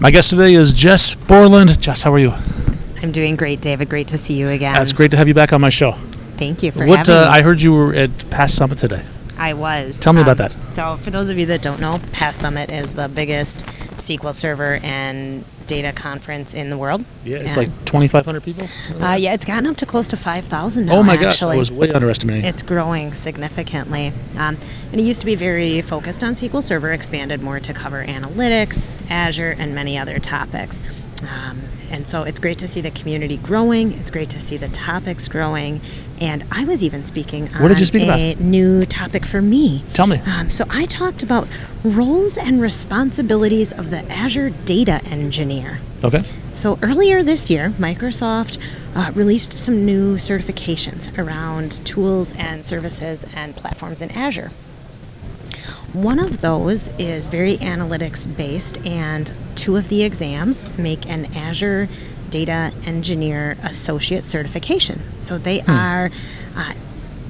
My guest today is Jes Borland. Jes, how are you? I'm doing great, David. Great to see you again. That's great to have you back on my show. Thank you for what having uh, me. I heard you were at PASS Summit today. I was. Tell me about Um, that. So, for those of you that don't know, PASS Summit is the biggest SQL Server and data conference in the world. Yeah, it's And, like 2,500 people. Uh, yeah, it's gotten up to close to 5,000 now. Oh my gosh. I was way underestimating. It's growing significantly. Um, and it used to be very focused on SQL Server, expanded more to cover analytics, Azure, and many other topics. Um, and so it's great to see the community growing. It's great to see the topics growing. And I was even speaking on What did you speak a new topic for me. Tell me. Um, so I talked about roles and responsibilities of the Azure data engineer. okay. So earlier this year, Microsoft uh, released some new certifications around tools and services and platforms in Azure. One of those is very analytics based, and two of the exams make an Azure Data Engineer Associate certification. So they are uh,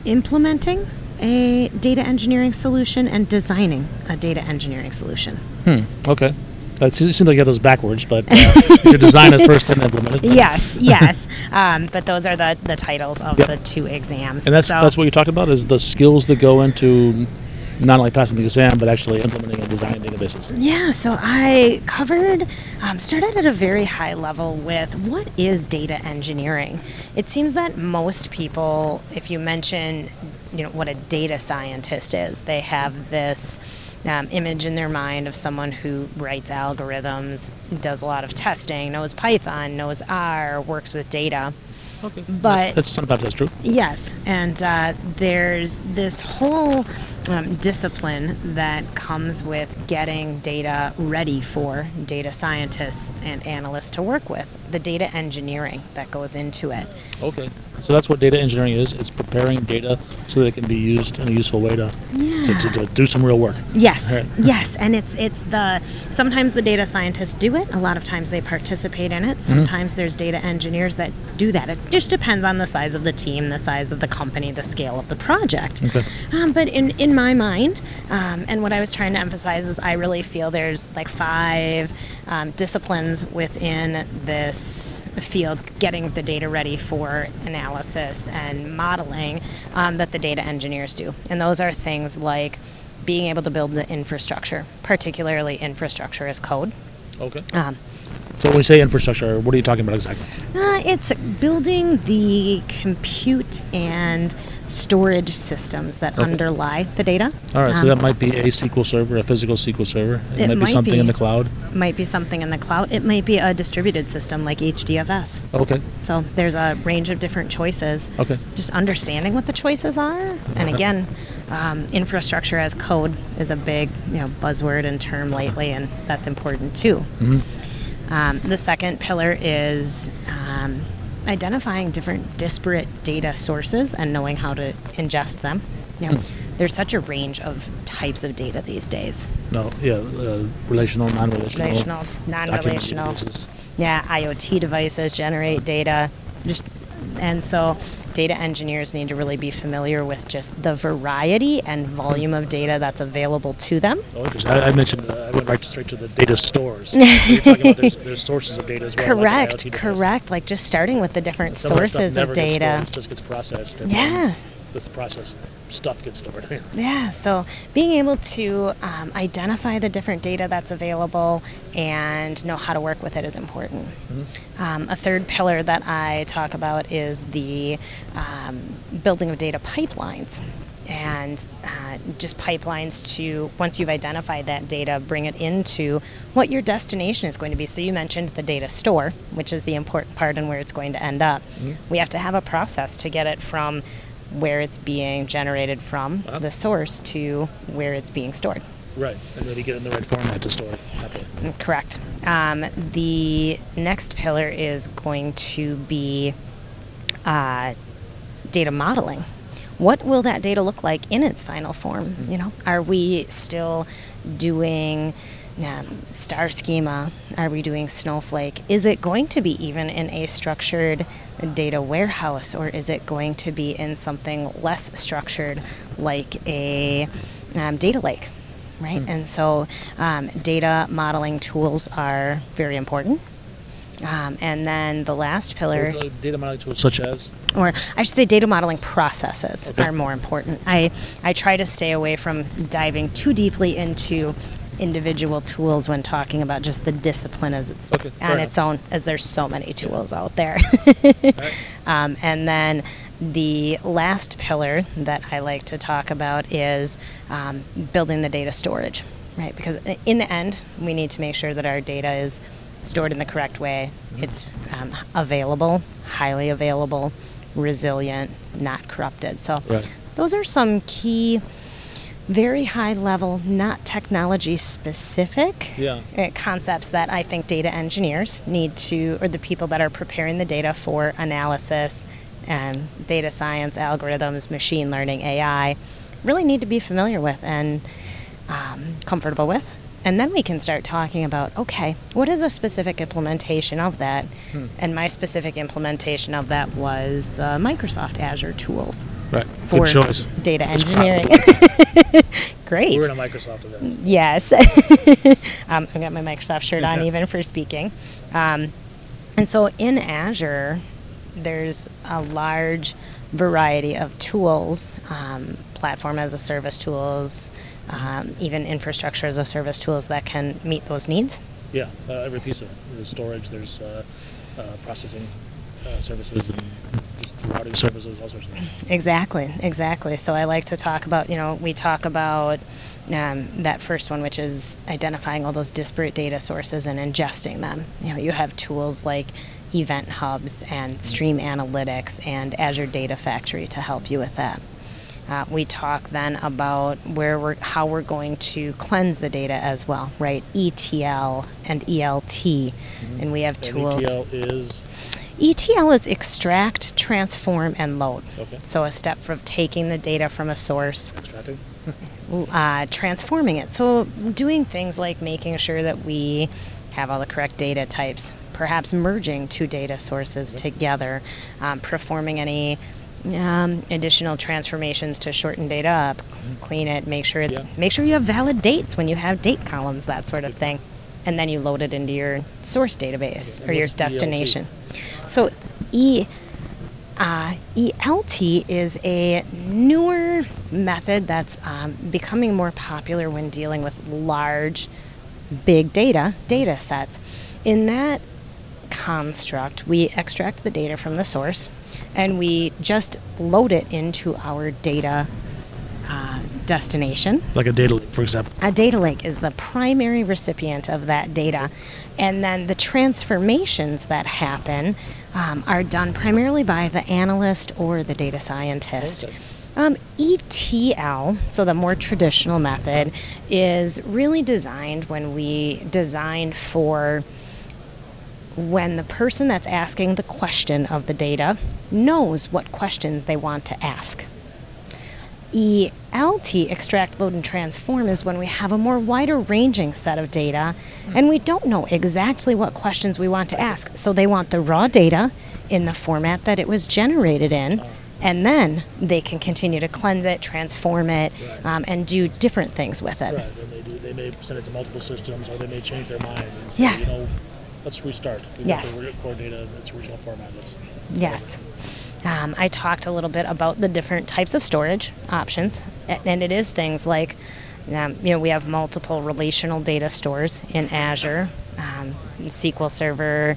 implementing a data engineering solution and designing a data engineering solution. Hmm. Okay. That seems like you have those backwards, but uh, you should design it first and implement it. Yes, yes. Um, but those are the, the titles of Yep. the two exams. And that's so, that's what you talked about is the skills that go into not only passing the exam but actually implementing and designing databases. Yeah, so I covered, um, started at a very high level with what is data engineering. It seems that most people, if you mention, you know, what a data scientist is, they have this um, image in their mind of someone who writes algorithms, does a lot of testing, knows Python, knows R, works with data. Okay. But- that's, that's sometimes that's true. Yes, and uh, there's this whole um, discipline that comes with getting data ready for data scientists and analysts to work with. The data engineering that goes into it. Okay. So that's what data engineering is. It's preparing data so that it can be used in a useful way to, to, to, to do some real work. Yes, Right. yes, and it's it's the sometimes the data scientists do it. A lot of times they participate in it. Sometimes there's data engineers that do that. It just depends on the size of the team, the size of the company, the scale of the project. Okay. Um, but in in my mind, um, and what I was trying to emphasize is I really feel there's like five um, disciplines within this field, getting the data ready for analysis and modeling um, that the data engineers do, and those are things like being able to build the infrastructure, particularly infrastructure as code. Okay. Um, So when we say infrastructure, what are you talking about exactly? uh, it's building the compute and storage systems that Okay. underlie the data. All right, so Um, that might be a SQL server, a physical SQL server. It, It might be might something in the cloud. might be something in the cloud. It might be a distributed system like HDFS. Okay. So there's a range of different choices. Okay. Just understanding what the choices are, and again, um, infrastructure as code is a big you know buzzword and term lately, and that's important too. hmm Um, the second pillar is um, identifying different disparate data sources and knowing how to ingest them. You know, Hmm. there's such a range of types of data these days. No, yeah, uh, relational, non-relational. Relational, non-relational. Yeah, IoT devices generate data. Just and so data engineers need to really be familiar with just the variety and volume of data that's available to them. Oh, interesting. I, I mentioned, uh, I went right straight to the data stores. You're talking about there's, there's sources of data as well. correct, device. correct. Like just starting with the different Some of that stuff sources of stored, data. it just gets processed. Yeah. This processed stuff gets stored. Yeah, so being able to um, identify the different data that's available and know how to work with it is important. Um, a third pillar that I talk about is the um, building of data pipelines. And uh, just pipelines to, once you've identified that data, bring it into what your destination is going to be. So, you mentioned the data store, which is the important part and where it's going to end up. We have to have a process to get it from where it's being generated from, Uh-huh. the source, to where it's being stored. right, and then you get it in the right format to store it. happily. Mm, Correct. Um, the next pillar is going to be uh, data modeling. What will that data look like in its final form? You know, are we still doing um, star schema? Are we doing Snowflake? Is it going to be even in a structured data warehouse, or is it going to be in something less structured, like a um, data lake? right? And so um, data modeling tools are very important. Um, and then the last pillar, uh, Data modeling tools such as? or I should say, data modeling processes Okay. are more important. I, I try to stay away from diving too deeply into individual tools when talking about just the discipline as it's Okay, on enough. its own, as there's so many tools out there. Alright. Um, and then the last pillar that I like to talk about is um, building the data storage, right? Because in the end, we need to make sure that our data is stored in the correct way. Mm-hmm. It's um, available, highly available, resilient, not corrupted. So Right. those are some key, very high level, not technology specific Yeah. uh, concepts that I think data engineers need to, or the people that are preparing the data for analysis, and data science, algorithms, machine learning, AI, really need to be familiar with and um, comfortable with. And then we can start talking about okay, what is a specific implementation of that? Hmm. And my specific implementation of that was the Microsoft Azure tools Right. for Good choice. data engineering. Great. We're in a Microsoft event. Yes. um, I've got my Microsoft shirt on Okay. even for speaking. Um, and so in Azure, there's a large variety of tools, um, platform as a service tools, um, even infrastructure as a service tools that can meet those needs. Yeah, uh, every piece of it. There's storage, there's uh, uh, processing uh, services, and just routing services, all sorts of things. Exactly, exactly. So I like to talk about, you know, we talk about um, that first one, which is identifying all those disparate data sources and ingesting them. You know, you have tools like Event Hubs and Stream Analytics and Azure Data Factory to help you with that. Uh, we talk then about where we're, how we're going to cleanse the data as well, right? ETL and ELT, and we have And tools. ETL is ETL is extract, transform, and load. Okay. So a step from taking the data from a source, extracting. uh, transforming it. So doing things like making sure that we have all the correct data types, perhaps merging two data sources together, um, performing any um, additional transformations to shorten data up, clean it, make sure it's Yeah. make sure you have valid dates when you have date columns, that sort of thing, and then you load it into your source database Okay, or your what's ELT? destination. So E uh, ELT is a newer method that's um, becoming more popular when dealing with large, big data, data sets. In that construct, we extract the data from the source and we just load it into our data uh, destination. Like a data lake, for example. A data lake is the primary recipient of that data. And then the transformations that happen um, are done primarily by the analyst or the data scientist. Okay. Um, ETL, so the more traditional method, is really designed when we design for when the person that's asking the question of the data knows what questions they want to ask. ELT, extract, load, and transform, is when we have a more wider ranging set of data and we don't know exactly what questions we want to ask. So they want the raw data in the format that it was generated in, and then they can continue to cleanse it, transform it, Right. um, and do different things with it. Right, they do. They may send it to multiple systems, or they may change their mind and say, Yeah. you know, let's restart. We Yes. the core data in its original format. Let's Yes. Um, I talked a little bit about the different types of storage options, and it is things like, um, you know, we have multiple relational data stores in Azure, um, SQL Server,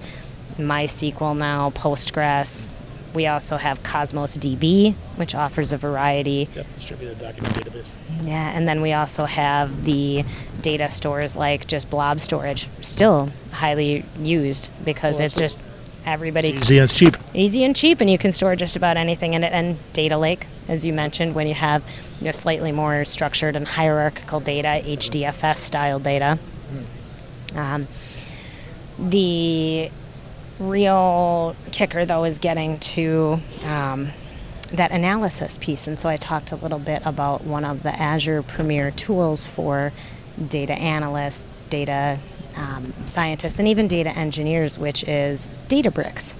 MySQL now, Postgres. We also have Cosmos DB, which offers a variety. Yep, distributed document database. Yeah, and then we also have the data stores like just blob storage, still highly used because Well, it's just everybody It's easy and it's cheap. easy and cheap, and you can store just about anything in it. And data lake, as you mentioned, when you have you know, slightly more structured and hierarchical data, HDFS style data. Um, the real kicker, though, is getting to um, that analysis piece. And so I talked a little bit about one of the Azure Premier tools for data analysts, data um, scientists and even data engineers, which is Databricks.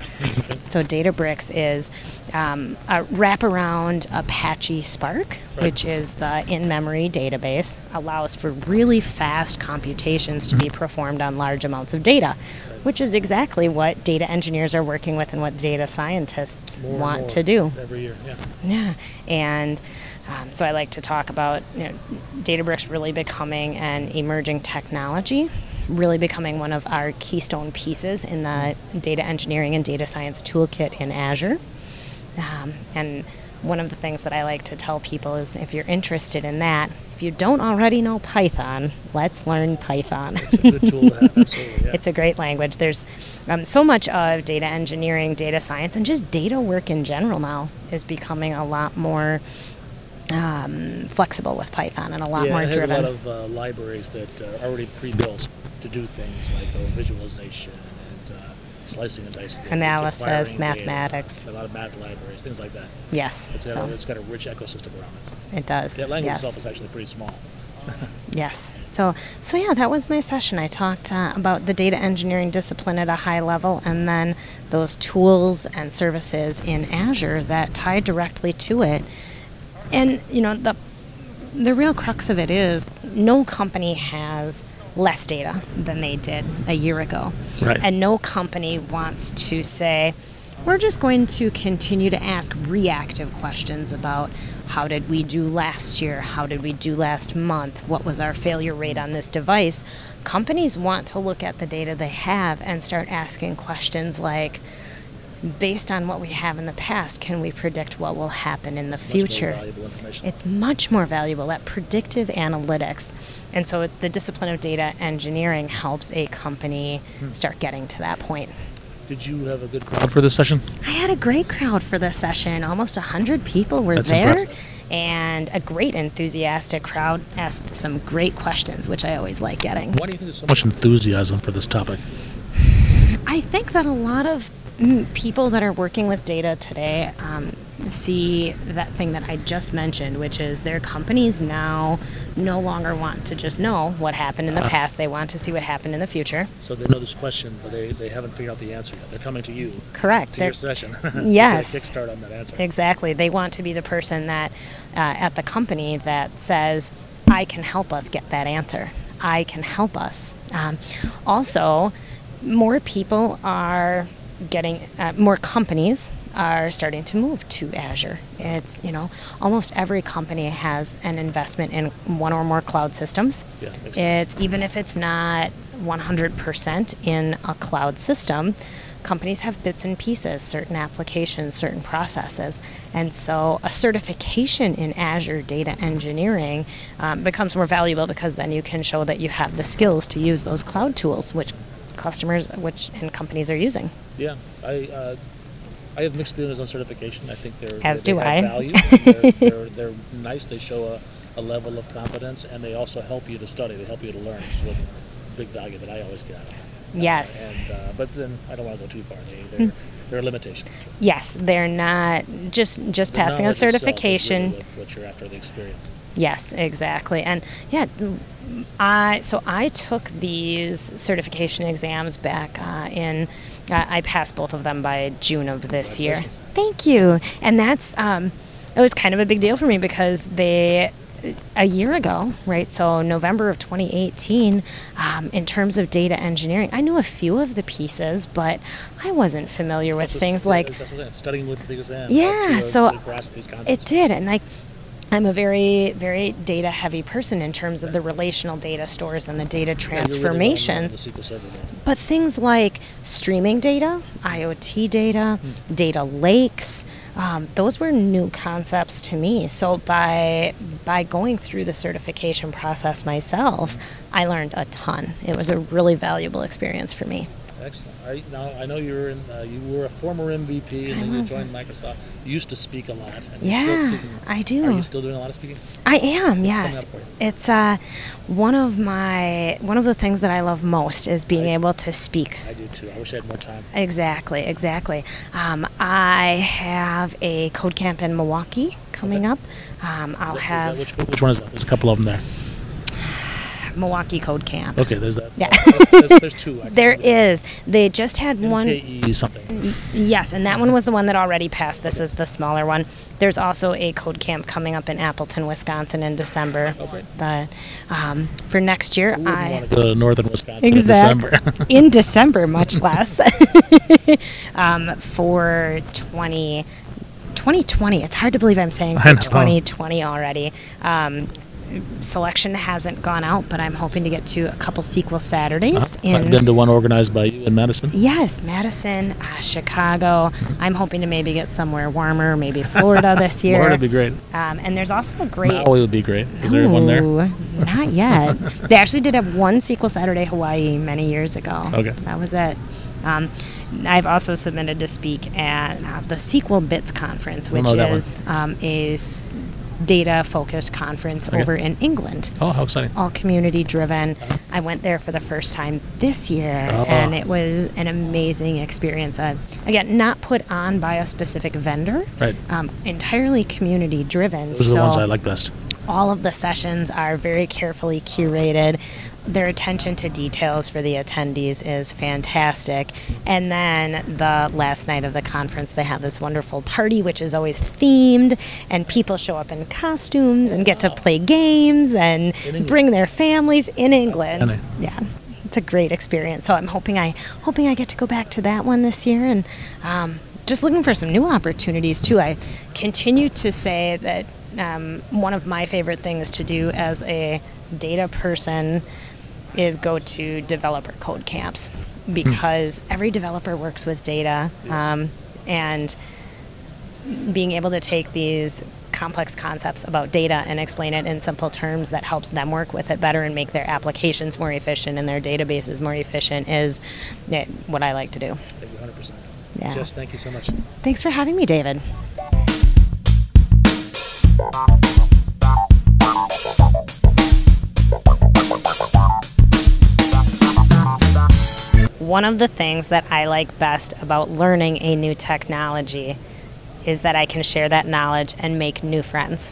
So Databricks is um, a wraparound Apache Spark, Right. which is the in-memory database, allows for really fast computations to be performed on large amounts of data, which is exactly what data engineers are working with and what data scientists More want to do. Every year, yeah. Yeah, and um, so I like to talk about you know, Databricks really becoming an emerging technology, really becoming one of our keystone pieces in the data engineering and data science toolkit in Azure. Um, and one of the things that I like to tell people is if you're interested in that, if you don't already know Python, let's learn Python. It's a good tool to have, absolutely, yeah. It's a great language. There's um, so much of data engineering, data science, and just data work in general now is becoming a lot more um, flexible with Python and a lot yeah, more it has driven. a lot of uh, libraries that are already pre-built to do things like uh, visualization uh, slicing and dicing. Analysis, acquiring data, mathematics. a lot of math libraries, things like that. yes, It's, so got, it's got a rich ecosystem around it. it does. That language yes. itself is actually pretty small. Yes. So, so yeah, that was my session. I talked uh, about the data engineering discipline at a high level, and then those tools and services in Azure that tie directly to it. And you know, the the real crux of it is no company has less data than they did a year ago, Right. and no company wants to say. We're just going to continue to ask reactive questions about how did we do last year? How did we do last month? What was our failure rate on this device? Companies want to look at the data they have and start asking questions like, based on what we have in the past, can we predict what will happen in the It's future? information. It's much more valuable, that predictive analytics. And so the discipline of data engineering helps a company Hmm. start getting to that point. Did you have a good crowd for this session? I had a great crowd for this session. Almost 100 people were That's there. impressive. And a great enthusiastic crowd asked some great questions, which I always like getting. Why do you think there's so much enthusiasm for this topic? I think that a lot of people that are working with data today um, see that thing that I just mentioned, which is their companies now no longer want to just know what happened in the Uh. past. They want to see what happened in the future. So they know this question, but they, they haven't figured out the answer yet. They're coming to you, Correct. to They're- your session. Yes. Kickstart on that answer. Exactly. They want to be the person that uh, at the company that says, I can help us get that answer. I can help us. Um, also, more people are getting, uh, more companies are starting to move to Azure. It's, you know, almost every company has an investment in one or more cloud systems. Yeah, makes sense. It's even if it's not 100% in a cloud system, companies have bits and pieces, certain applications, certain processes. And so a certification in Azure data engineering um, becomes more valuable because then you can show that you have the skills to use those cloud tools, which customers which and companies are using. Yeah, I uh, I have mixed feelings on certification. I think they're As they do have I. value. they're, they're, they're nice. They show a, a level of competence, and they also help you to study. They help you to learn. It's a big value that I always get out of it. Yes. And uh, but then I don't want to go too far. They, there are limitations to it. Yes, they're not just just The passing a certification. really what, what you're after the experience. Yes, exactly. And yeah, I so I took these certification exams back uh, in. I I passed both of them by June of this year. Thank you. And that's um, it was kind of a big deal for me because they a year ago, right? So November of 2018, um, in terms of data engineering, I knew a few of the pieces, but I wasn't familiar with things like studying with the exam. Yeah, so to grasp these it did, and like I'm a very, very data heavy person in terms of the relational data stores and the data Yeah, really well known in transformations. the SQL Server world. But things like streaming data, IoT data, data lakes, um, those were new concepts to me. So by by going through the certification process myself, I learned a ton. It was a really valuable experience for me. Now I know you were in, uh, you were a former MVP, and I then you joined Microsoft. You used to speak a lot. And Yeah. I do. Are you still doing a lot of speaking? I am, yes. up for you? It's uh, one of my one of the things that I love most is being I- able to speak. I do too. I wish I had more time. Exactly, exactly. Um, I have a code camp in Milwaukee coming Okay. up. Um, I'll that- have which, which one is that? There's a couple of them there. Milwaukee Code Camp. Okay, there's that. Yeah. there's, there's two. I can There believe it. is. They just had one. MKE something. Yes, and that one was the one that already passed. This is the smaller one. There's also a code camp coming up in Appleton, Wisconsin in December. Oh, great. The, um, for next year, Who wouldn't I want to go to northern Wisconsin Exactly. in December? in December, much less. um, for 20, 2020, it's hard to believe I'm saying for 2020 already. Um, selection hasn't gone out, but I'm hoping to get to a couple SQL Saturdays Uh-huh. I've been to one organized by you in Madison. Yes, Madison, uh, Chicago. I'm hoping to maybe get somewhere warmer, maybe Florida this year. Florida would be great. Um, and there's also a great. Maui would be great. Is there one there? Not yet. they actually did have one SQL Saturday Hawaii many years ago. Okay. That was it. Um, I've also submitted to speak at uh, the SQLBits Conference, which is um, a data focused conference Okay. over in England Oh, how exciting! all community driven. I went there for the first time this year, Oh. and it was an amazing experience. Uh, again, not put on by a specific vendor, Right. um, entirely community driven. Those are so the ones I like best. all of the sessions are very carefully curated. Their attention to details for the attendees is fantastic. And then the last night of the conference, they have this wonderful party, which is always themed, and people show up in costumes and get to play games and bring their families in England. Yeah. It's a great experience. So I'm hoping I hoping I get to go back to that one this year and um, just looking for some new opportunities too. I continue to say that um, one of my favorite things to do as a data person is go to developer code camps because every developer works with data um, and being able to take these complex concepts about data and explain it in simple terms that helps them work with it better and make their applications more efficient and their databases more efficient is eh, what I like to do. Thank you 100%. Yeah. Jes, thank you so much. Thanks for having me, David. One of the things that I like best about learning a new technology is that I can share that knowledge and make new friends.